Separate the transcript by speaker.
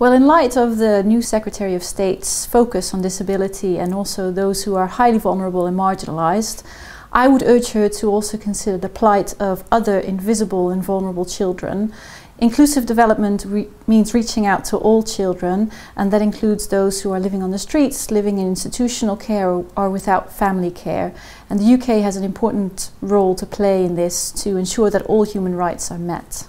Speaker 1: Well, in light of the new Secretary of State's focus on disability and also those who are highly vulnerable and marginalized, I would urge her to also consider the plight of other invisible and vulnerable children. Inclusive development re means reaching out to all children, and that includes those who are living on the streets, living in institutional care, or, or without family care. And the UK has an important role to play in this to ensure that all human rights are met.